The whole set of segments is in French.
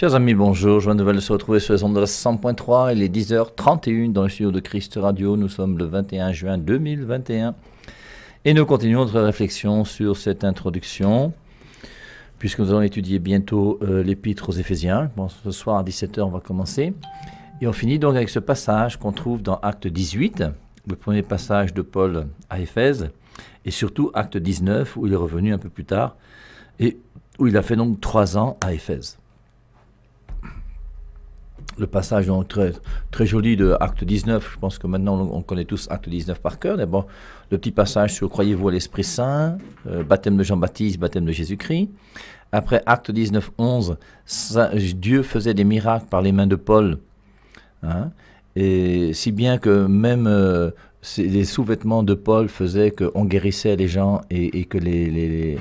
Chers amis, bonjour. Je viens de se retrouver sur les ondes de la 100.3. Il est 10h31 dans le studio de Christ Radio. Nous sommes le 21 juin 2021. Et nous continuons notre réflexion sur cette introduction, puisque nous allons étudier bientôt euh, l'épître aux Éphésiens. Bon, ce soir à 17h, on va commencer. Et on finit donc avec ce passage qu'on trouve dans Acte 18, le premier passage de Paul à Éphèse, et surtout Acte 19, où il est revenu un peu plus tard, et où il a fait donc trois ans à Éphèse le passage très, très joli de Acte 19, je pense que maintenant on connaît tous Acte 19 par cœur. D'abord, le petit passage sur Croyez-vous à l'Esprit Saint, euh, baptême de Jean-Baptiste, baptême de Jésus-Christ. Après Acte 19, 11, Dieu faisait des miracles par les mains de Paul. Hein, et si bien que même euh, les sous-vêtements de Paul faisaient qu'on guérissait les gens et, que les,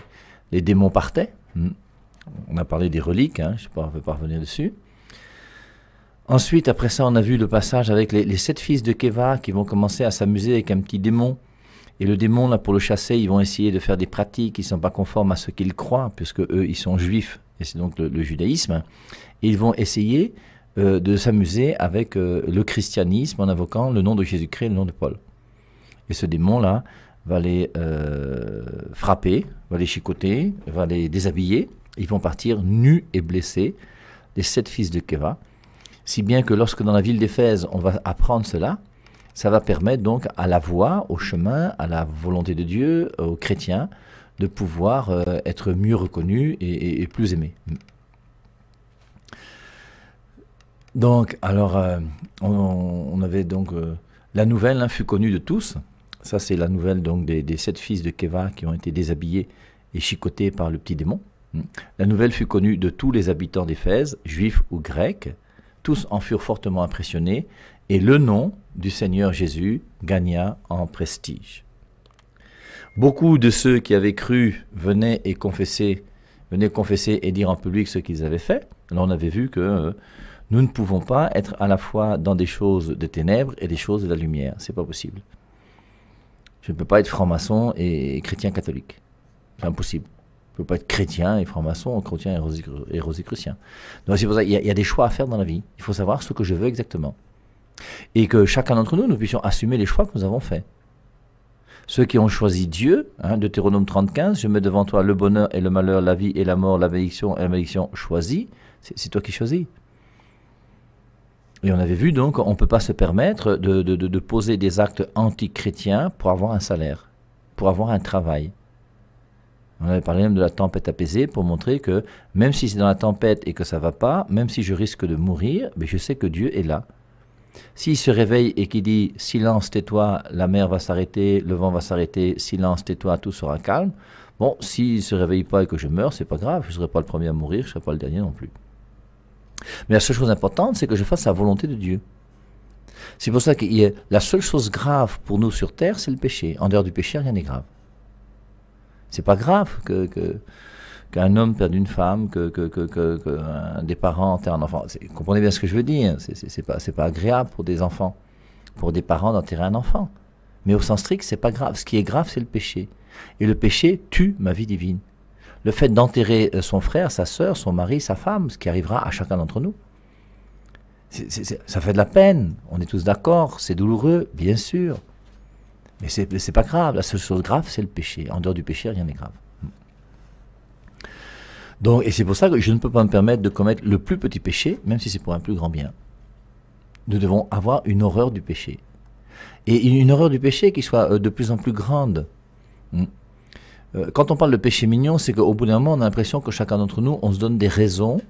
les, démons partaient. Hmm. On a parlé des reliques, hein, je ne vais pas revenir dessus. Ensuite, après ça, on a vu le passage avec les, sept fils de Keva qui vont commencer à s'amuser avec un petit démon. Et le démon, là, pour le chasser, ils vont essayer de faire des pratiques qui ne sont pas conformes à ce qu'ils croient, puisque eux, ils sont juifs, et c'est donc le, judaïsme. Ils vont essayer euh, de s'amuser avec euh, le christianisme en invoquant le nom de Jésus-Christ et le nom de Paul. Et ce démon-là va les euh, frapper, va les chicoter, va les déshabiller. Ils vont partir nus et blessés, les sept fils de Keva si bien que lorsque dans la ville d'Éphèse, on va apprendre cela, ça va permettre donc à la voie, au chemin, à la volonté de Dieu, aux chrétiens, de pouvoir euh, être mieux reconnus et, plus aimés. Donc, alors, euh, on, avait donc euh, la nouvelle hein, fut connue de tous. Ça, c'est la nouvelle donc des, sept fils de Keva qui ont été déshabillés et chicotés par le petit démon. La nouvelle fut connue de tous les habitants d'Éphèse, juifs ou grecs. Tous en furent fortement impressionnés et le nom du Seigneur Jésus gagna en prestige. Beaucoup de ceux qui avaient cru venaient et confessaient, venaient confesser et dire en public ce qu'ils avaient fait. Alors on avait vu que euh, nous ne pouvons pas être à la fois dans des choses de ténèbres et des choses de la lumière. C'est pas possible. Je ne peux pas être franc-maçon et chrétien catholique. C'est impossible ne peux pas être chrétien et franc-maçon, chrétien et rosicrucien. Donc c'est pour ça qu'il y, a des choix à faire dans la vie. Il faut savoir ce que je veux exactement. Et que chacun d'entre nous, nous puissions assumer les choix que nous avons faits. Ceux qui ont choisi Dieu, hein, Deutéronome 35, je mets devant toi le bonheur et le malheur, la vie et la mort, la bénédiction et la malédiction, choisis, c'est toi qui choisis. Et on avait vu donc, on ne peut pas se permettre de, de poser des actes anti-chrétiens pour avoir un salaire, pour avoir un travail. On avait parlé même de la tempête apaisée pour montrer que même si c'est dans la tempête et que ça va pas, même si je risque de mourir, mais je sais que Dieu est là. S'il se réveille et qu'il dit silence, tais-toi, la mer va s'arrêter, le vent va s'arrêter, silence, tais-toi, tout sera calme. Bon, s'il se réveille pas et que je meurs, c'est pas grave, je serai pas le premier à mourir, je serai pas le dernier non plus. Mais la seule chose importante, c'est que je fasse la volonté de Dieu. C'est pour ça que la seule chose grave pour nous sur terre, c'est le péché. En dehors du péché, rien n'est grave. C'est pas grave que, qu'un homme perde une femme, que, des parents enterre un enfant. Comprenez bien ce que je veux dire. C'est, pas, pas agréable pour des enfants, pour des parents d'enterrer un enfant. Mais au sens strict, c'est pas grave. Ce qui est grave, c'est le péché. Et le péché tue ma vie divine. Le fait d'enterrer euh, son frère, sa sœur, son mari, sa femme, ce qui arrivera à chacun d'entre nous. ça fait de la peine, on est tous d'accord, c'est douloureux, bien sûr. Mais c'est pas grave. La seule chose grave, c'est le péché. En dehors du péché, rien n'est grave. Donc, et c'est pour ça que je ne peux pas me permettre de commettre le plus petit péché, même si c'est pour un plus grand bien. Nous devons avoir une horreur du péché. Et une horreur du péché qui soit euh, de plus en plus grande. Hmm. Euh, quand on parle de péché mignon, c'est qu'au bout d'un moment, on a l'impression que chacun d'entre nous, on se donne des raisons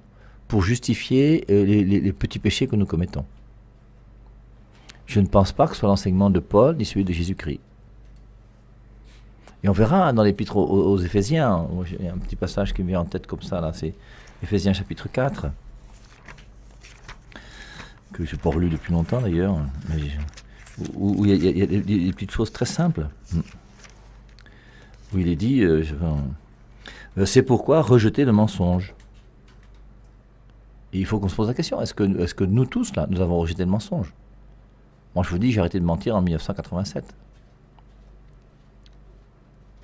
pour justifier euh, les petits péchés que nous commettons. Je ne pense pas que ce soit l'enseignement de Paul ni celui de Jésus-Christ. Et on verra dans l'épître aux, Éphésiens, il y a un petit passage qui me vient en tête comme ça, là, c'est Éphésiens chapitre 4, que je n'ai pas relu depuis longtemps d'ailleurs, où, il y, a, des, petites choses très simples, où il est dit, euh, euh, c'est pourquoi rejeter le mensonge? Et il faut qu'on se pose la question, est-ce que, est -ce que nous tous, là, nous avons rejeté le mensonge? Moi, je vous dis, j'ai arrêté de mentir en 1987.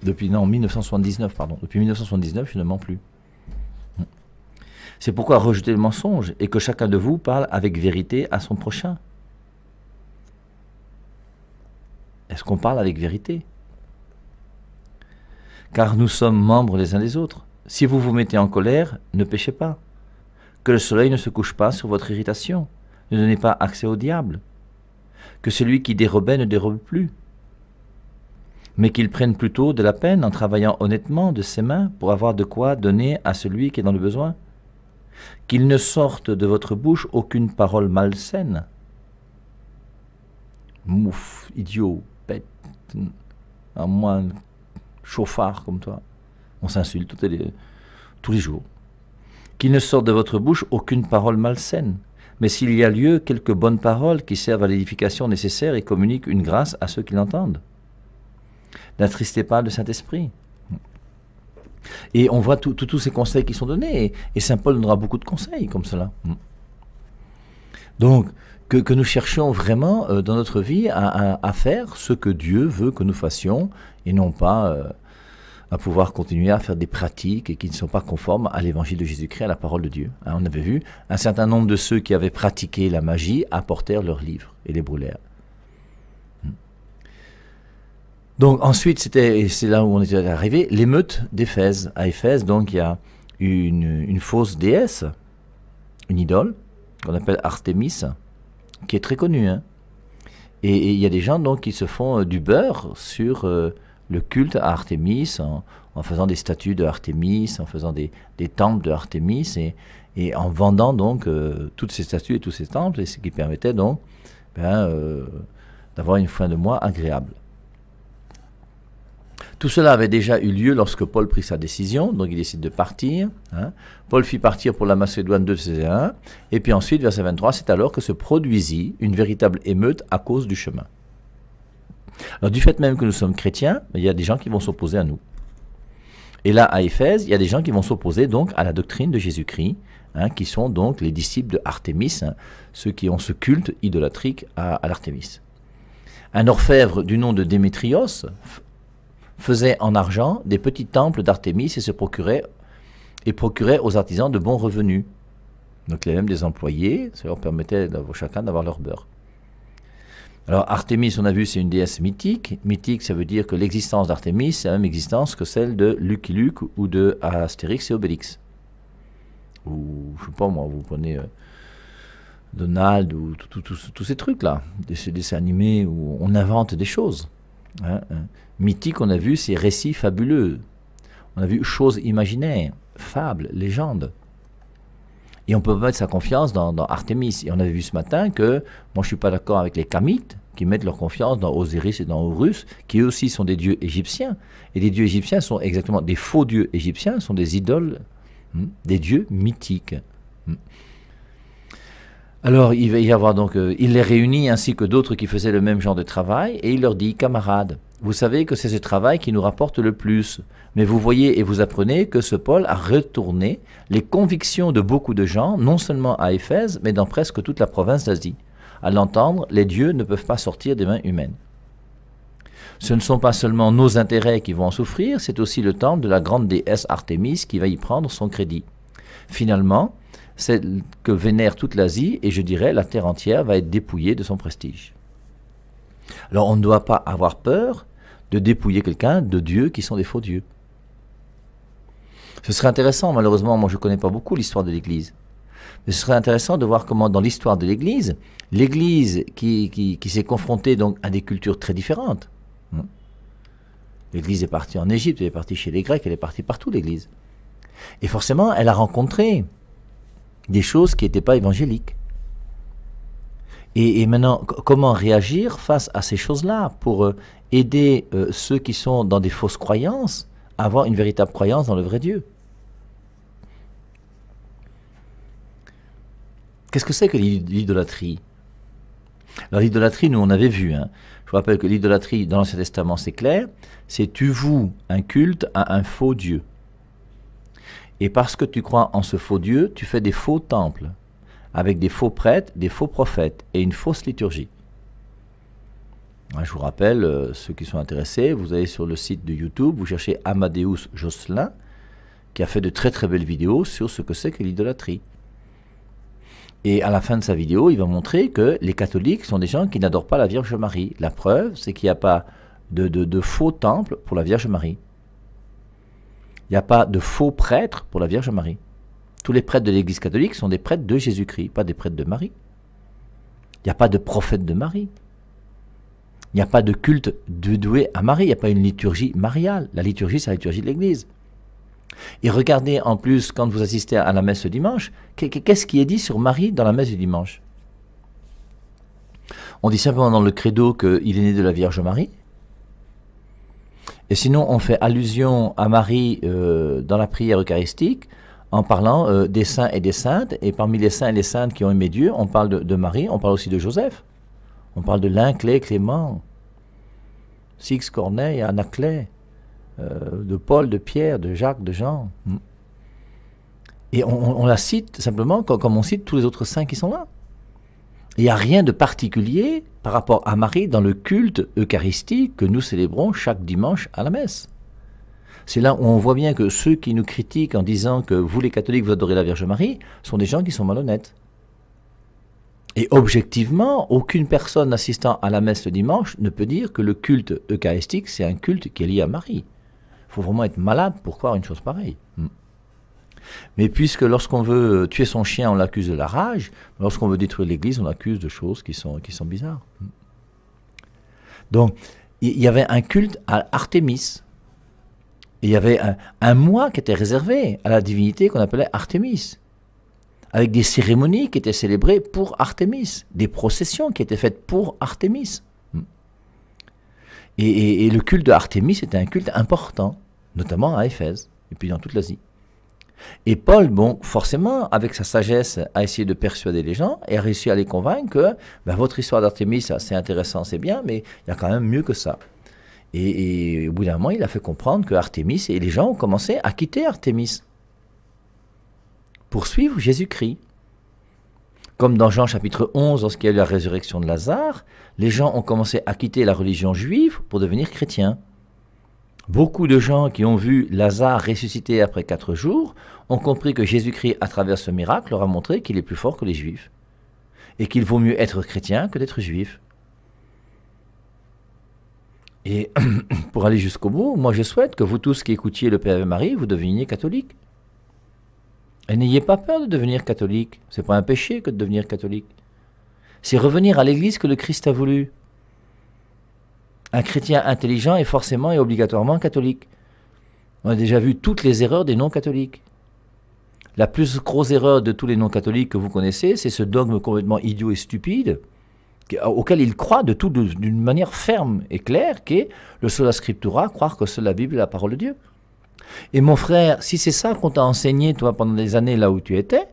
Depuis, non, 1979, pardon. Depuis 1979, je ne mens plus. C'est pourquoi rejetez le mensonge et que chacun de vous parle avec vérité à son prochain. Est-ce qu'on parle avec vérité? Car nous sommes membres les uns des autres. Si vous vous mettez en colère, ne péchez pas. Que le soleil ne se couche pas sur votre irritation. Ne donnez pas accès au diable. Que celui qui dérobait ne dérobe plus. Mais qu'il prenne plutôt de la peine en travaillant honnêtement de ses mains pour avoir de quoi donner à celui qui est dans le besoin. Qu'il ne sorte de votre bouche aucune parole malsaine. Mouf, idiot, bête, un moins chauffard comme toi. On s'insulte tous les jours qu'il ne sorte de votre bouche aucune parole malsaine, mais s'il y a lieu, quelques bonnes paroles qui servent à l'édification nécessaire et communiquent une grâce à ceux qui l'entendent. N'attristez pas le Saint-Esprit. Et on voit tous ces conseils qui sont donnés, et, Saint Paul donnera beaucoup de conseils comme cela. Donc, que, nous cherchions vraiment euh, dans notre vie à, faire ce que Dieu veut que nous fassions, et non pas... Euh, à pouvoir continuer à faire des pratiques qui ne sont pas conformes à l'évangile de Jésus-Christ, à la parole de Dieu. Hein, on avait vu, un certain nombre de ceux qui avaient pratiqué la magie apportèrent leurs livres et les brûlèrent. Hmm. Donc ensuite, c'était, c'est là où on était arrivé, l'émeute d'Éphèse. À Éphèse, donc il y a une, fausse déesse, une idole, qu'on appelle Artémis, qui est très connue. Hein. Et il y a des gens donc qui se font euh, du beurre sur euh, le culte à Artémis en, faisant des statues de Artémis, en faisant des, temples de et, et en vendant donc euh, toutes ces statues et tous ces temples, et ce qui permettait donc ben, d'avoir une fin de mois agréable. Tout cela avait déjà eu lieu lorsque Paul prit sa décision, donc il décide de partir. Hein. Paul fit partir pour la Macédoine de Césaire, et puis ensuite, verset 23, c'est alors que se produisit une véritable émeute à cause du chemin. Alors du fait même que nous sommes chrétiens, il y a des gens qui vont s'opposer à nous. Et là, à Éphèse, il y a des gens qui vont s'opposer donc à la doctrine de Jésus-Christ, hein, qui sont donc les disciples de Artémis, hein, ceux qui ont ce culte idolatrique à, l'Artémis. Un orfèvre du nom de Démétrios faisait en argent des petits temples d'Artémis et se procurait et procurait aux artisans de bons revenus. Donc il y même des employés, ça leur permettait chacun d'avoir leur beurre. Alors Artémis, on a vu, c'est une déesse mythique. Mythique, ça veut dire que l'existence d'Artémis, c'est la même existence que celle de Lucky Luke ou de Astérix et Obélix. Ou, je sais pas moi, vous prenez euh, Donald ou tous ces trucs-là, des dessins animés où on invente des choses. Hein, hein. Mythique, on a vu, c'est récits fabuleux. On a vu choses imaginaires, fables, légendes. Et on peut mettre sa confiance dans, Artemis. Et on avait vu ce matin que, moi je suis pas d'accord avec les Kamites, qui mettent leur confiance dans Osiris et dans Horus, qui eux aussi sont des dieux égyptiens. Et les dieux égyptiens sont exactement des faux dieux égyptiens, sont des idoles, hmm, des dieux mythiques. Alors il va y avoir donc, euh, il les réunit ainsi que d'autres qui faisaient le même genre de travail, et il leur dit, camarades, vous savez que c'est ce travail qui nous rapporte le plus. Mais vous voyez et vous apprenez que ce Paul a retourné les convictions de beaucoup de gens, non seulement à Éphèse, mais dans presque toute la province d'Asie. À l'entendre, les dieux ne peuvent pas sortir des mains humaines. Ce ne sont pas seulement nos intérêts qui vont en souffrir, c'est aussi le temple de la grande déesse Artémis qui va y prendre son crédit. Finalement, c'est que vénère toute l'Asie et je dirais la terre entière va être dépouillée de son prestige. Alors on ne doit pas avoir peur de dépouiller quelqu'un de dieux qui sont des faux dieux. Ce serait intéressant, malheureusement, moi je ne connais pas beaucoup l'histoire de l'Église, mais ce serait intéressant de voir comment dans l'histoire de l'Église, l'Église qui, s'est confrontée à des cultures très différentes, hein. l'Église est partie en Égypte, elle est partie chez les Grecs, elle est partie partout l'Église. Et forcément, elle a rencontré des choses qui n'étaient pas évangéliques. Et, maintenant, comment réagir face à ces choses-là pour euh, aider euh, ceux qui sont dans des fausses croyances à avoir une véritable croyance dans le vrai Dieu? Qu'est-ce que c'est que l'idolâtrie? Alors l'idolâtrie, nous on avait vu. Hein. Je vous rappelle que l'idolâtrie dans l'Ancien Testament, c'est clair. C'est tu voues un culte à un faux Dieu. Et parce que tu crois en ce faux Dieu, tu fais des faux temples avec des faux prêtres, des faux prophètes et une fausse liturgie. Je vous rappelle, euh, ceux qui sont intéressés, vous allez sur le site de YouTube, vous cherchez Amadeus Josselin, qui a fait de très très belles vidéos sur ce que c'est que l'idolâtrie. Et à la fin de sa vidéo, il va montrer que les catholiques sont des gens qui n'adorent pas la Vierge Marie. La preuve, c'est qu'il n'y a pas de, de, faux temples pour la Vierge Marie. Il n'y a pas de faux prêtres pour la Vierge Marie. Tous les prêtres de l'Église catholique sont des prêtres de Jésus-Christ, pas des prêtres de Marie. Il n'y a pas de prophète de Marie. Il n'y a pas de culte de doué à Marie. Il n'y a pas une liturgie mariale. La liturgie, c'est la liturgie de l'Église. Et regardez en plus, quand vous assistez à la messe dimanche, qu'est-ce qui est dit sur Marie dans la messe du dimanche? On dit simplement dans le credo qu'il est né de la Vierge Marie. Et sinon, on fait allusion à Marie euh, dans la prière eucharistique en parlant euh, des saints et des saintes. Et parmi les saints et les saintes qui ont aimé Dieu, on parle de, Marie, on parle aussi de Joseph. On parle de Linclé, Clément, Six Corneille, Anaclet. Euh, de Paul, de Pierre, de Jacques, de Jean. Hmm. Et on, la cite simplement comme, on cite tous les autres saints qui sont là. Il n'y a rien de particulier par rapport à Marie dans le culte eucharistique que nous célébrons chaque dimanche à la messe. C'est là où on voit bien que ceux qui nous critiquent en disant que vous les catholiques vous adorez la Vierge Marie sont des gens qui sont malhonnêtes. Et objectivement, aucune personne assistant à la messe le dimanche ne peut dire que le culte eucharistique c'est un culte qui est lié à Marie faut vraiment être malade pour croire une chose pareille. Mais puisque lorsqu'on veut tuer son chien, on l'accuse de la rage, lorsqu'on veut détruire l'Église, on l'accuse de choses qui sont, bizarres. Donc, il y avait un culte à Artémis. Il y avait un, mois qui était réservé à la divinité qu'on appelait Artémis, avec des cérémonies qui étaient célébrées pour Artémis, des processions qui étaient faites pour Artémis. Et, et le culte de Artémis était un culte important notamment à Éphèse, et puis dans toute l'Asie. Et Paul, bon, forcément, avec sa sagesse, a essayé de persuader les gens et a réussi à les convaincre que ben, votre histoire d'Artémis, c'est intéressant, c'est bien, mais il y a quand même mieux que ça. Et, au bout d'un moment, il a fait comprendre que Artémis, et les gens ont commencé à quitter Artémis pour suivre Jésus-Christ. Comme dans Jean chapitre 11, lorsqu'il y a eu la résurrection de Lazare, les gens ont commencé à quitter la religion juive pour devenir chrétiens. Beaucoup de gens qui ont vu Lazare ressusciter après quatre jours ont compris que Jésus-Christ, à travers ce miracle, leur a montré qu'il est plus fort que les Juifs et qu'il vaut mieux être chrétien que d'être juif. Et pour aller jusqu'au bout, moi je souhaite que vous tous qui écoutiez le Père Marie, vous deveniez catholique. Et n'ayez pas peur de devenir catholique. C'est pas un péché que de devenir catholique. C'est revenir à l'Église que le Christ a voulu un chrétien intelligent est forcément et obligatoirement catholique. On a déjà vu toutes les erreurs des non-catholiques. La plus grosse erreur de tous les non-catholiques que vous connaissez, c'est ce dogme complètement idiot et stupide auquel ils croient de d'une manière ferme et claire, qui est le sola scriptura, croire que seule la Bible est la parole de Dieu. Et mon frère, si c'est ça qu'on t'a enseigné, toi, pendant des années là où tu étais,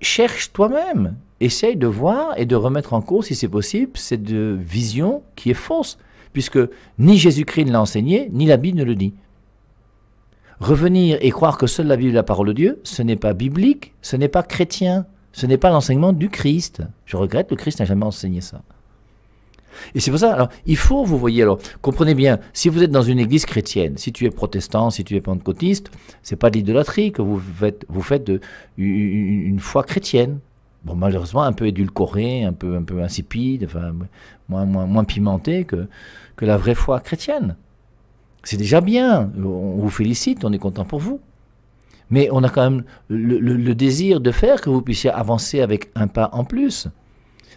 cherche toi-même. Essaye de voir et de remettre en cause, si c'est possible, cette vision qui est fausse puisque ni Jésus-Christ ne l'a enseigné, ni la Bible ne le dit. Revenir et croire que seule la Bible est la parole de Dieu, ce n'est pas biblique, ce n'est pas chrétien, ce n'est pas l'enseignement du Christ. Je regrette, le Christ n'a jamais enseigné ça. Et c'est pour ça, alors, il faut, vous voyez, alors, comprenez bien, si vous êtes dans une église chrétienne, si tu es protestant, si tu es pentecôtiste, c'est pas de l'idolâtrie que vous faites, vous faites une foi chrétienne bon, malheureusement un peu édulcoré, un peu, un peu insipide, enfin, moins, pimenté que, la vraie foi chrétienne. C'est déjà bien, on vous félicite, on est content pour vous. Mais on a quand même le, désir de faire que vous puissiez avancer avec un pas en plus.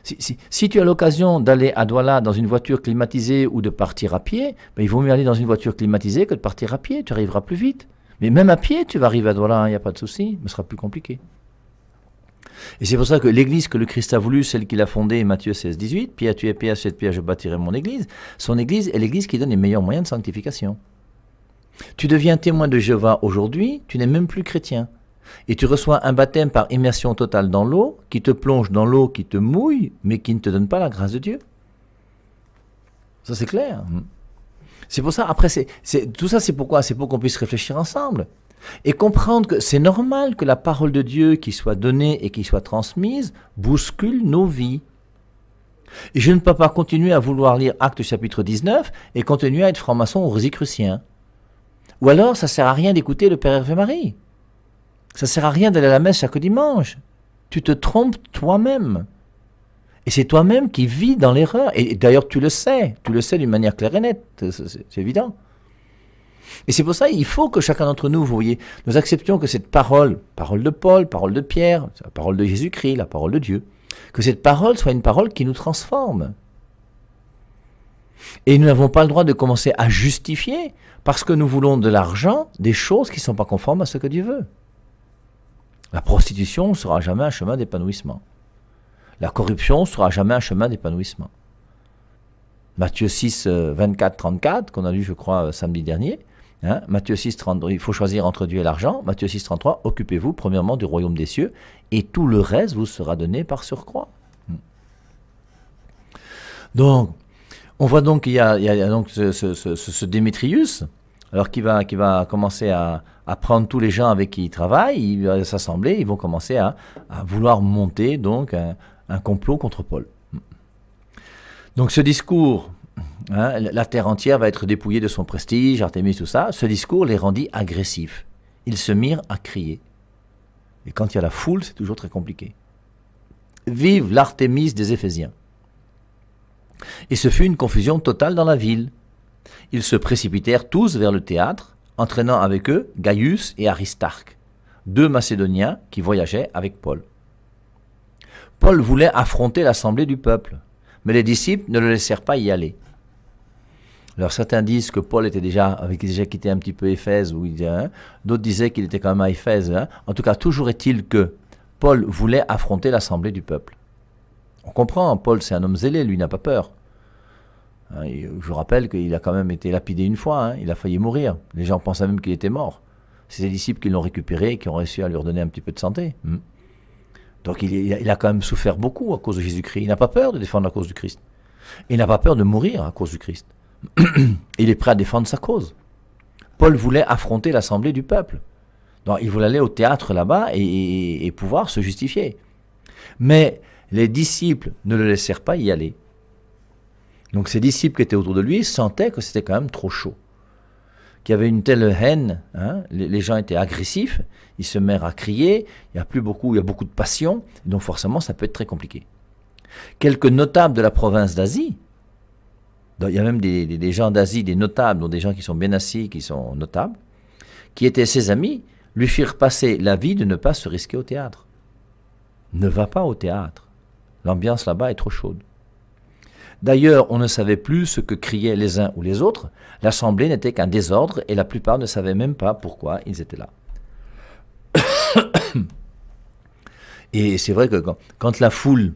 Si, si, tu as l'occasion d'aller à Douala dans une voiture climatisée ou de partir à pied, ben, il vaut mieux aller dans une voiture climatisée que de partir à pied, tu arriveras plus vite. Mais même à pied, tu vas arriver à Douala, il n'y a pas de souci, ce sera plus compliqué. Et c'est pour ça que l'église que le Christ a voulu, celle qu'il a fondée, Matthieu 16, 18, Pierre, tu es Pierre, cette pierre, je bâtirai mon église, son église est l'église qui donne les meilleurs moyens de sanctification. Tu deviens témoin de Jéhovah aujourd'hui, tu n'es même plus chrétien. Et tu reçois un baptême par immersion totale dans l'eau, qui te plonge dans l'eau, qui te mouille, mais qui ne te donne pas la grâce de Dieu. Ça c'est clair. C'est pour ça, après, c'est, tout ça c'est pourquoi? C'est pour qu'on puisse réfléchir ensemble et comprendre que c'est normal que la parole de Dieu qui soit donnée et qui soit transmise bouscule nos vies. Et je ne peux pas continuer à vouloir lire Acte chapitre 19 et continuer à être franc-maçon ou rosicrucien. Ou alors, ça sert à rien d'écouter le Père Hervé Marie. Ça sert à rien d'aller à la messe chaque dimanche. Tu te trompes toi-même. Et c'est toi-même qui vis dans l'erreur. Et d'ailleurs, tu le sais. Tu le sais d'une manière claire et nette. C'est évident. Et c'est pour ça qu'il faut que chacun d'entre nous, vous voyez, nous acceptions que cette parole, parole de Paul, parole de Pierre, la parole de Jésus-Christ, la parole de Dieu, que cette parole soit une parole qui nous transforme. Et nous n'avons pas le droit de commencer à justifier parce que nous voulons de l'argent des choses qui ne sont pas conformes à ce que Dieu veut. La prostitution ne sera jamais un chemin d'épanouissement. La corruption ne sera jamais un chemin d'épanouissement. Matthieu 6, 24, 34, qu'on a lu, je crois, samedi dernier. Hein, Matthieu 6, 33, il faut choisir entre Dieu et l'argent. Matthieu 6, 33, occupez-vous premièrement du royaume des cieux et tout le reste vous sera donné par surcroît. Hmm. Donc, on voit donc qu'il y, a, donc ce, Démétrius, alors qui va, qui va commencer à, prendre tous les gens avec qui il travaille, il va s'assembler, ils vont commencer à, vouloir monter donc un, complot contre Paul. Donc ce discours, hein, la terre entière va être dépouillée de son prestige, Artémis, tout ça, ce discours les rendit agressifs. Ils se mirent à crier. Et quand il y a la foule, c'est toujours très compliqué. Vive l'Artémis des Éphésiens. Et ce fut une confusion totale dans la ville. Ils se précipitèrent tous vers le théâtre, entraînant avec eux Gaius et Aristarque, deux Macédoniens qui voyageaient avec Paul. Paul voulait affronter l'assemblée du peuple, mais les disciples ne le laissèrent pas y aller. Alors certains disent que Paul était déjà, avait déjà quitté un petit peu Éphèse, hein, d'autres disaient qu'il était quand même à Éphèse. Hein. En tout cas, toujours est-il que Paul voulait affronter l'assemblée du peuple. On comprend, Paul c'est un homme zélé, lui n'a pas peur. Hein, je rappelle qu'il a quand même été lapidé une fois, hein. il a failli mourir. Les gens pensaient même qu'il était mort. C'est ses disciples qui l'ont récupéré et qui ont réussi à lui redonner un petit peu de santé. Hmm. Donc il, a, quand même souffert beaucoup à cause de Jésus-Christ. Il n'a pas peur de défendre la cause du Christ. Il n'a pas peur de mourir à cause du Christ. il est prêt à défendre sa cause. Paul voulait affronter l'assemblée du peuple. Donc il voulait aller au théâtre là-bas et pouvoir se justifier. Mais les disciples ne le laissèrent pas y aller. Donc ces disciples qui étaient autour de lui sentaient que c'était quand même trop chaud, qu'il y avait une telle haine, hein, les, gens étaient agressifs, ils se mirent à crier, il y a plus beaucoup, il y a beaucoup de passion, donc forcément ça peut être très compliqué. Quelques notables de la province d'Asie, il y a même des, gens d'Asie, des notables, donc des gens qui sont bien assis, qui sont notables, qui étaient ses amis, lui firent passer l'avis de ne pas se risquer au théâtre. Ne va pas au théâtre. L'ambiance là-bas est trop chaude. D'ailleurs, on ne savait plus ce que criaient les uns ou les autres. L'assemblée n'était qu'un désordre et la plupart ne savaient même pas pourquoi ils étaient là. et c'est vrai que quand, la foule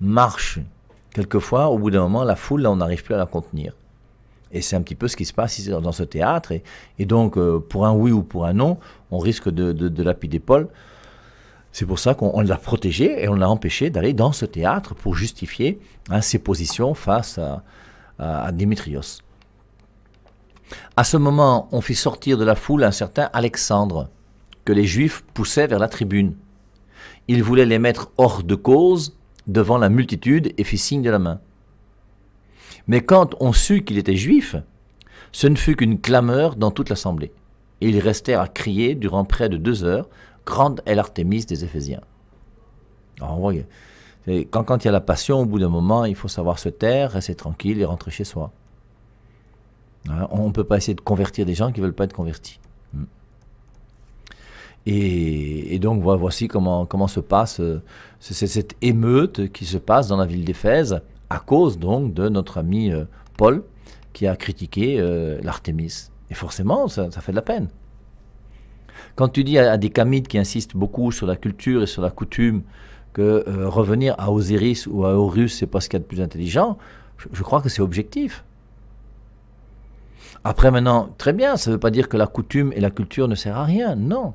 marche, quelquefois, au bout d'un moment, la foule, là, on n'arrive plus à la contenir. Et c'est un petit peu ce qui se passe ici dans ce théâtre. Et, donc, euh, pour un oui ou pour un non, on risque de, de, de Paul. C'est pour ça qu'on l'a protégé et on l'a empêché d'aller dans ce théâtre pour justifier hein, ses positions face à, à, Démétrios. À ce moment, on fit sortir de la foule un certain Alexandre, que les Juifs poussaient vers la tribune. Il voulait les mettre hors de cause devant la multitude et fit signe de la main. Mais quand on sut qu'il était juif, ce ne fut qu'une clameur dans toute l'assemblée. Et ils restèrent à crier durant près de deux heures grande est l'Artémis des Éphésiens. Alors, quand, quand il y a la passion, au bout d'un moment, il faut savoir se taire, rester tranquille et rentrer chez soi. Hein, on ne peut pas essayer de convertir des gens qui ne veulent pas être convertis. Et, donc voici comment, se passe euh, cette émeute qui se passe dans la ville d'Éphèse à cause donc de notre ami euh, Paul qui a critiqué euh, l'Artémis. Et forcément, ça fait de la peine. Quand tu dis à, des Kamites qui insistent beaucoup sur la culture et sur la coutume que euh, revenir à Osiris ou à Horus, c'est pas ce qu'il y a de plus intelligent, je, crois que c'est objectif. Après maintenant, très bien, ça ne veut pas dire que la coutume et la culture ne servent à rien, non.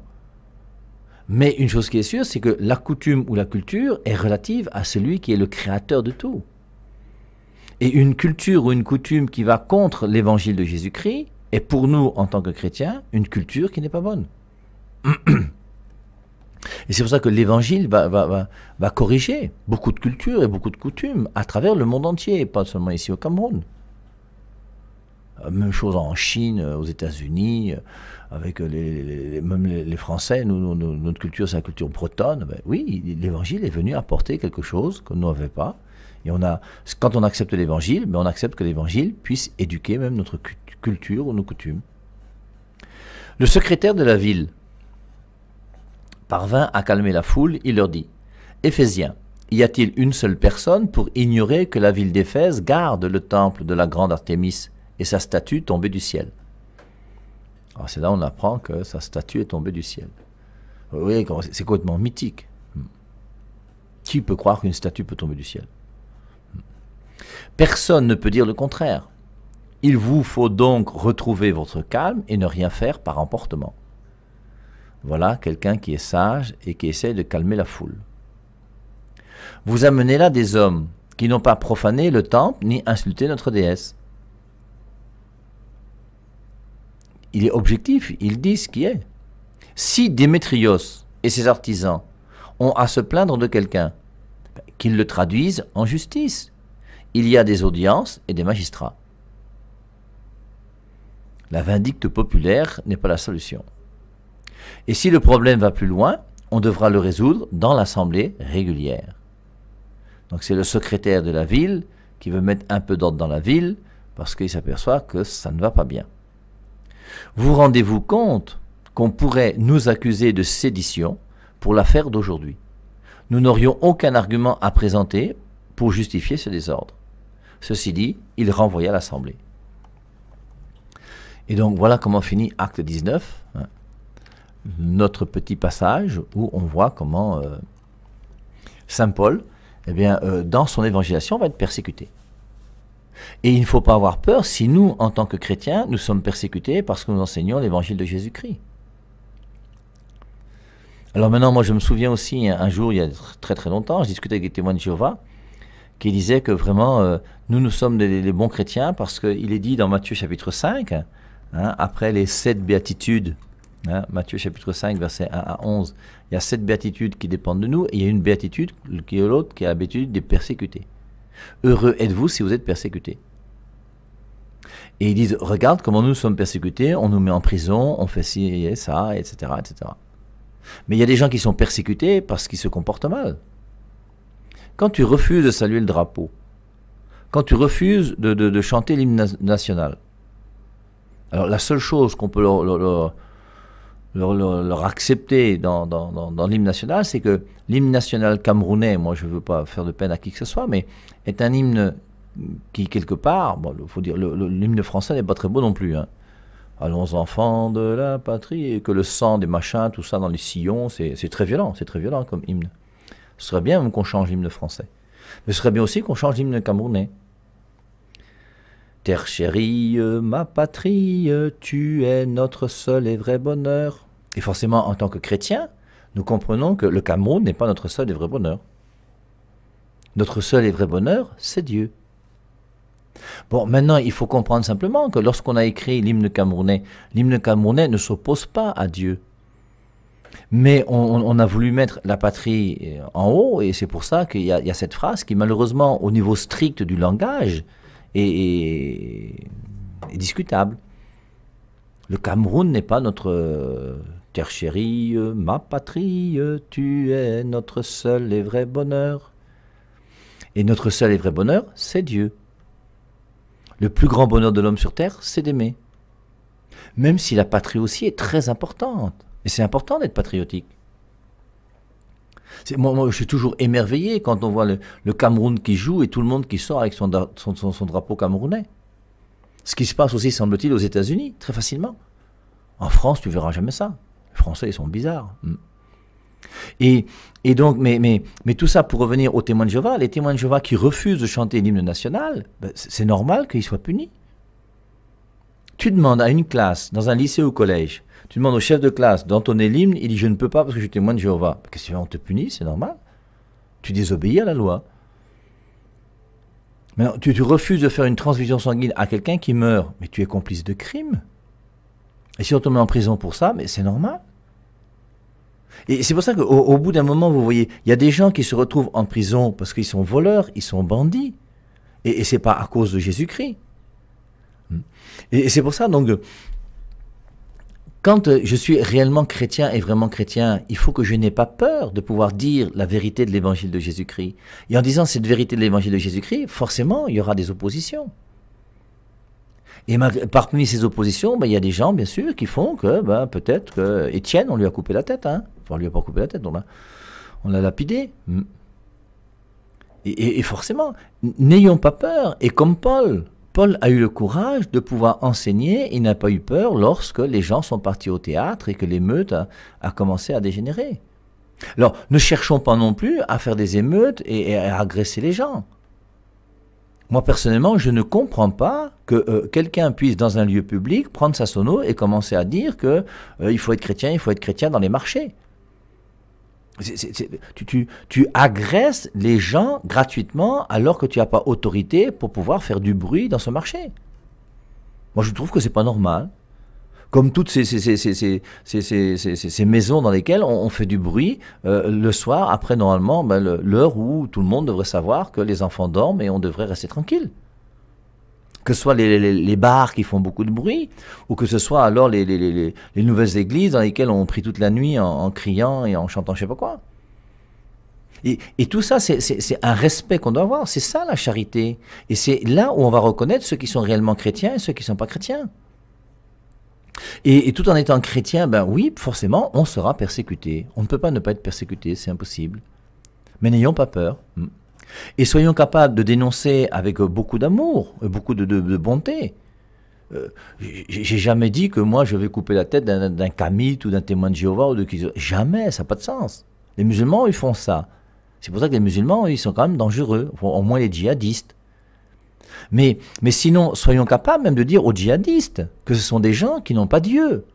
Mais une chose qui est sûre, c'est que la coutume ou la culture est relative à celui qui est le créateur de tout. Et une culture ou une coutume qui va contre l'évangile de Jésus-Christ est pour nous, en tant que chrétiens, une culture qui n'est pas bonne. Et c'est pour ça que l'évangile va, corriger beaucoup de cultures et beaucoup de coutumes à travers le monde entier, pas seulement ici au Cameroun. Même chose en Chine, aux États-Unis, avec les, même les, Français. Nous, notre culture, c'est la culture bretonne. Ben oui, l'Évangile est venu apporter quelque chose que nous n'avions pas. Et on a, quand on accepte l'Évangile, ben on accepte que l'Évangile puisse éduquer même notre culture ou nos coutumes. Le secrétaire de la ville parvint à calmer la foule. Il leur dit Éphésiens, y a-t-il une seule personne pour ignorer que la ville d'Éphèse garde le temple de la grande Artémis et sa statue tombée du ciel? C'est là on apprend que sa statue est tombée du ciel. Vous voyez, c'est complètement mythique. Hmm. Qui peut croire qu'une statue peut tomber du ciel hmm. Personne ne peut dire le contraire. Il vous faut donc retrouver votre calme et ne rien faire par emportement. Voilà quelqu'un qui est sage et qui essaie de calmer la foule. Vous amenez là des hommes qui n'ont pas profané le temple ni insulté notre déesse. Il est objectif, il dit ce qui est. Si Démétrios et ses artisans ont à se plaindre de quelqu'un, qu'ils le traduisent en justice. Il y a des audiences et des magistrats. La vindicte populaire n'est pas la solution. Et si le problème va plus loin, on devra le résoudre dans l'assemblée régulière. Donc c'est le secrétaire de la ville qui veut mettre un peu d'ordre dans la ville parce qu'il s'aperçoit que ça ne va pas bien. Vous rendez-vous compte qu'on pourrait nous accuser de sédition pour l'affaire d'aujourd'hui? Nous n'aurions aucun argument à présenter pour justifier ce désordre. Ceci dit, il renvoya l'Assemblée. Et donc voilà comment finit Acte 19, hein. notre petit passage où on voit comment euh, Saint Paul eh bien, euh, dans son évangélisation, va être persécuté. Et il ne faut pas avoir peur si nous, en tant que chrétiens, nous sommes persécutés parce que nous enseignons l'évangile de Jésus-Christ. Alors maintenant, moi je me souviens aussi, un jour, il y a très très longtemps, je discutais avec des témoins de Jéhovah qui disaient que vraiment, euh, nous, nous sommes des, bons chrétiens parce qu'il est dit dans Matthieu chapitre 5, hein, après les sept béatitudes Hein, Matthieu chapitre 5, verset 1 à 11. Il y a sept béatitudes qui dépendent de nous, et il y a une béatitude qui est l'autre, qui a l'habitude des persécutés. Heureux êtes-vous si vous êtes persécutés. Et ils disent, regarde comment nous sommes persécutés, on nous met en prison, on fait ci et ça, etc., etc. Mais il y a des gens qui sont persécutés parce qu'ils se comportent mal. Quand tu refuses de saluer le drapeau, quand tu refuses de, chanter l'hymne national, alors la seule chose qu'on peut leur leur, accepter dans, l'hymne national, c'est que l'hymne national camerounais, moi je ne veux pas faire de peine à qui que ce soit, mais est un hymne qui, quelque part, faut dire, l'hymne français n'est pas très beau non plus. Hein. Allons enfants de la patrie, et que le sang des machins, tout ça dans les sillons, c'est très violent, c'est très violent comme hymne. Ce serait bien qu'on change l'hymne français. Mais ce serait bien aussi qu'on change l'hymne camerounais. Terre chérie, ma patrie, tu es notre seul et vrai bonheur. Et forcément, en tant que chrétien, nous comprenons que le Cameroun n'est pas notre seul et vrai bonheur. Notre seul et vrai bonheur, c'est Dieu. Bon, maintenant, il faut comprendre simplement que lorsqu'on a écrit l'hymne camerounais, l'hymne camerounais ne s'oppose pas à Dieu. Mais on, a voulu mettre la patrie en haut, et c'est pour ça qu'il y, y, a cette phrase qui, malheureusement, au niveau strict du langage, est, discutable. Le Cameroun n'est pas notre terre chérie, ma patrie, tu es notre seul et vrai bonheur. Et notre seul et vrai bonheur, c'est Dieu. Le plus grand bonheur de l'homme sur terre, c'est d'aimer. Même si la patrie aussi est très importante. Et c'est important d'être patriotique. Moi, je suis toujours émerveillé quand on voit le, Cameroun qui joue et tout le monde qui sort avec son, drapeau camerounais. Ce qui se passe aussi, semble-t-il, aux États-Unis, très facilement. En France, tu verras jamais ça. Les Français, ils sont bizarres. Hmm. Et, donc, mais, tout ça pour revenir aux témoins de Jéhovah, les témoins de Jéhovah qui refusent de chanter l'hymne national, ben, c'est normal qu'ils soient punis. Tu demandes à une classe, dans un lycée ou collège, tu demandes au chef de classe d'entonner l'hymne, il dit je ne peux pas parce que je suis témoin de Jéhovah. Qu'est-ce que on te punit, c'est normal. Tu désobéis à la loi. Maintenant, tu, refuses de faire une transfusion sanguine à quelqu'un qui meurt, mais tu es complice de crime. Et si on te met en prison pour ça, mais c'est normal. Et c'est pour ça qu'au au bout d'un moment, vous voyez, il y a des gens qui se retrouvent en prison parce qu'ils sont voleurs, ils sont bandits. Et, et ce n'est pas à cause de Jésus-Christ. Et, c'est pour ça, donc, quand je suis réellement chrétien et vraiment chrétien, il faut que je n'ai pas peur de pouvoir dire la vérité de l'évangile de Jésus-Christ. Et en disant cette vérité de l'évangile de Jésus-Christ, forcément, il y aura des oppositions. Et parmi ces oppositions, ben, il y a des gens, bien sûr, qui font que ben, peut-être que Étienne, on lui a coupé la tête. Hein. Enfin, on lui a pas coupé la tête, on l'a lapidé. Hmm. Et, forcément, n'ayons pas peur. Et comme Paul, Paul a eu le courage de pouvoir enseigner, il n'a pas eu peur lorsque les gens sont partis au théâtre et que l'émeute a, commencé à dégénérer. Alors, ne cherchons pas non plus à faire des émeutes et, à agresser les gens. Moi, personnellement, je ne comprends pas que euh, quelqu'un puisse, dans un lieu public, prendre sa sono et commencer à dire qu'il euh, faut être chrétien, il faut être chrétien dans les marchés tu, agresses les gens gratuitement alors que tu n'as pas autorité pour pouvoir faire du bruit dans ce marché. Moi, je trouve que c'est pas normal. Comme toutes ces, ces, maisons dans lesquelles on, fait du bruit euh, le soir, après normalement ben, l'heure où tout le monde devrait savoir que les enfants dorment et on devrait rester tranquille que ce soit les, bars qui font beaucoup de bruit, ou que ce soit alors les, nouvelles églises dans lesquelles on prie toute la nuit en, criant et en chantant je sais pas quoi. Et, tout ça, c'est un respect qu'on doit avoir. C'est ça la charité. Et c'est là où on va reconnaître ceux qui sont réellement chrétiens et ceux qui ne sont pas chrétiens. Et, tout en étant chrétien, ben oui, forcément, on sera persécuté. On ne peut pas ne pas être persécuté, c'est impossible. Mais n'ayons pas peur. Et soyons capables de dénoncer avec beaucoup d'amour, beaucoup de, bonté. Euh, j'ai jamais dit que moi je vais couper la tête d'un kamite ou d'un témoin de Jéhovah ou de qui. Jamais, ça n'a pas de sens. Les musulmans, ils font ça. C'est pour ça que les musulmans, ils sont quand même dangereux, au moins les djihadistes. Mais, mais sinon, soyons capables même de dire aux djihadistes que ce sont des gens qui n'ont pas Dieu.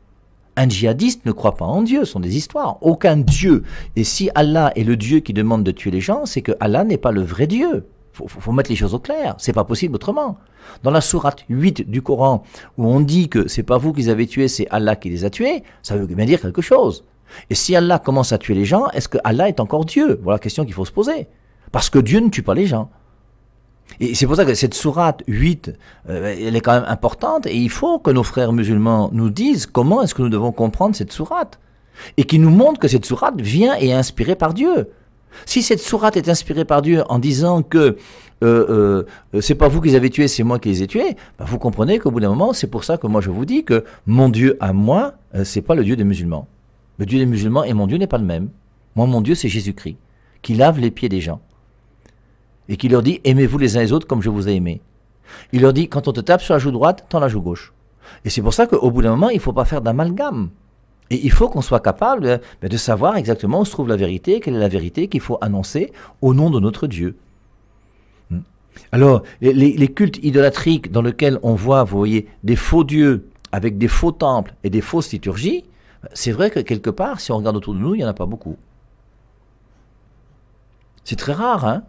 Un djihadiste ne croit pas en Dieu, ce sont des histoires. Aucun Dieu. Et si Allah est le Dieu qui demande de tuer les gens, c'est que Allah n'est pas le vrai Dieu. Il faut, mettre les choses au clair. C'est pas possible autrement. Dans la sourate 8 du Coran, où on dit que c'est pas vous qui les avez tués, c'est Allah qui les a tués, ça veut bien dire quelque chose. Et si Allah commence à tuer les gens, est-ce que Allah est encore Dieu? Voilà la question qu'il faut se poser. Parce que Dieu ne tue pas les gens. Et c'est pour ça que cette sourate 8, euh, elle est quand même importante et il faut que nos frères musulmans nous disent comment est-ce que nous devons comprendre cette sourate. Et qu'ils nous montrent que cette sourate vient et est inspirée par Dieu. Si cette sourate est inspirée par Dieu en disant que euh, euh, c'est pas vous qui les avez tués, c'est moi qui les ai tués, bah, vous comprenez qu'au bout d'un moment, c'est pour ça que moi je vous dis que mon Dieu à moi, c'est pas le Dieu des musulmans. Le Dieu des musulmans et mon Dieu n'est pas le même. Moi, mon Dieu, c'est Jésus-Christ, qui lave les pieds des gens et qui leur dit aimez-vous les uns les autres comme je vous ai aimé. Il leur dit quand on te tape sur la joue droite, tends la joue gauche. Et c'est pour ça qu'au bout d'un moment, il ne faut pas faire d'amalgame. Et il faut qu'on soit capable ben, de savoir exactement où se trouve la vérité, quelle est la vérité qu'il faut annoncer au nom de notre Dieu. Hmm. Alors, les, cultes idolatriques dans lesquels on voit, vous voyez, des faux dieux avec des faux temples et des fausses liturgies, c'est vrai que quelque part, si on regarde autour de nous, il n'y en a pas beaucoup. C'est très rare, hein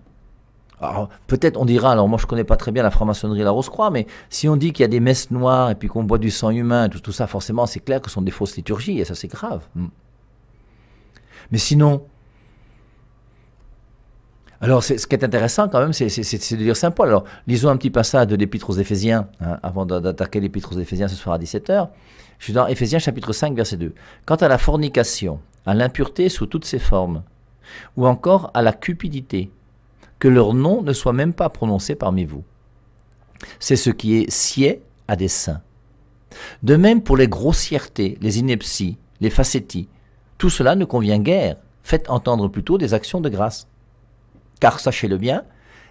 alors, peut-être on dira, alors moi je connais pas très bien la franc-maçonnerie la Rose-Croix, mais si on dit qu'il y a des messes noires et puis qu'on boit du sang humain, tout, tout ça, forcément, c'est clair que ce sont des fausses liturgies et ça c'est grave. Hmm. Mais sinon, alors ce qui est intéressant quand même, c'est de dire Saint Paul. Alors lisons un petit passage de l'Épître aux Éphésiens, hein, avant d'attaquer l'Épître aux Éphésiens ce soir à 17h. Je suis dans Éphésiens chapitre 5, verset 2. Quant à la fornication, à l'impureté sous toutes ses formes, ou encore à la cupidité, que leur nom ne soit même pas prononcé parmi vous. C'est ce qui est sied à des saints. De même pour les grossièretés, les inepties, les facéties, tout cela ne convient guère. Faites entendre plutôt des actions de grâce. Car sachez-le bien,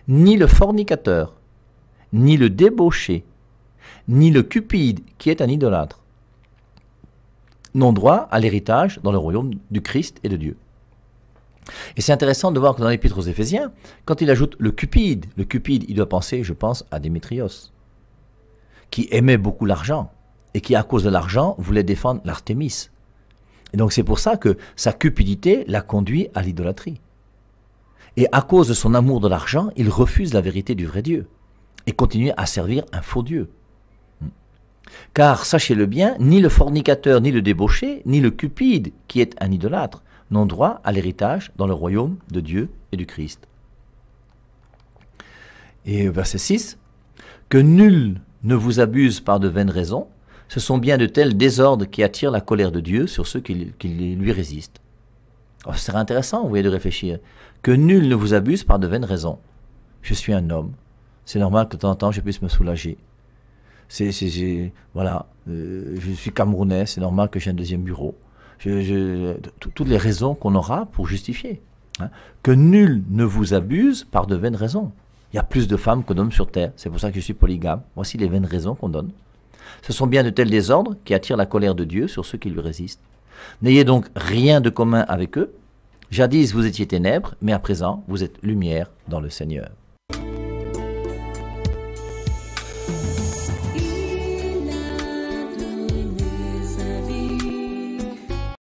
ni le fornicateur, ni le débauché, ni le cupide qui est un idolâtre n'ont droit à l'héritage dans le royaume du Christ et de Dieu. Et c'est intéressant de voir que dans l'Épître aux Éphésiens, quand il ajoute le cupide, le cupide, il doit penser, je pense, à Démétrios, qui aimait beaucoup l'argent et qui, à cause de l'argent, voulait défendre l'Artémis. Et donc c'est pour ça que sa cupidité l'a conduit à l'idolâtrie. Et à cause de son amour de l'argent, il refuse la vérité du vrai Dieu et continue à servir un faux Dieu. Car, sachez-le bien, ni le fornicateur, ni le débauché, ni le cupide, qui est un idolâtre, n'ont droit à l'héritage dans le royaume de Dieu et du Christ. Et verset 6, que nul ne vous abuse par de vaines raisons, ce sont bien de tels désordres qui attirent la colère de Dieu sur ceux qui, lui résistent. Oh, ce serait intéressant, vous voyez, de réfléchir. Que nul ne vous abuse par de vaines raisons. Je suis un homme. C'est normal que de temps en temps je puisse me soulager. C'est, voilà, euh, je suis camerounais, c'est normal que j'ai un deuxième bureau. Toutes les raisons qu'on aura pour justifier. Hein. Que nul ne vous abuse par de vaines raisons. Il y a plus de femmes que d'hommes sur terre. C'est pour ça que je suis polygame. Voici les vaines raisons qu'on donne. Ce sont bien de tels désordres qui attirent la colère de Dieu sur ceux qui lui résistent. N'ayez donc rien de commun avec eux. Jadis vous étiez ténèbres, mais à présent vous êtes lumière dans le Seigneur.